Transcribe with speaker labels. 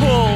Speaker 1: pull.